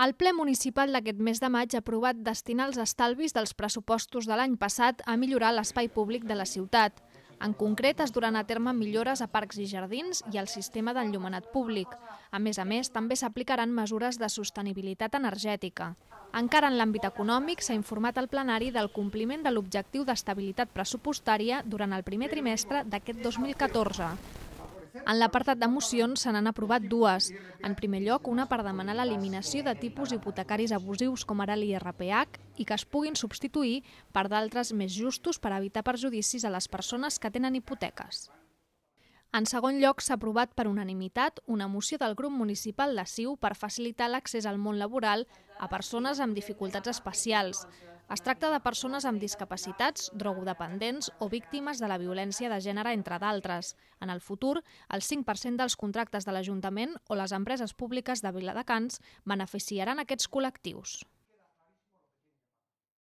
El ple municipal d'aquest mes de maig ha aprovat destinar els estalvis dels pressupostos de l'any passat a millorar l'espai públic de la ciutat. En concret, es duran a terme millores a parcs i jardins i al sistema d'enllumenat públic. A més a més, també s'aplicaran mesures de sostenibilitat energètica. Encara en l'àmbit econòmic, s'ha informat al plenari del compliment de l'objectiu d'estabilitat pressupostària durant el primer trimestre d'aquest 2014. En l'apartat de mocions se n'han aprovat dues. En primer lloc, una per demanar l'eliminació de tipus hipotecaris abusius com ara l'IRPH i que es puguin substituir per d'altres més justos per evitar perjudicis a les persones que tenen hipoteques. En segon lloc, s'ha aprovat per unanimitat una moció del grup municipal de Siu per facilitar l'accés al món laboral a persones amb dificultats especials. Es tracta de persones amb discapacitats, drogodependents o víctimes de la violència de gènere, entre d'altres. En el futur, el 5% dels contractes de l'Ajuntament o les empreses públiques de Viladecans beneficiaran aquests col·lectius.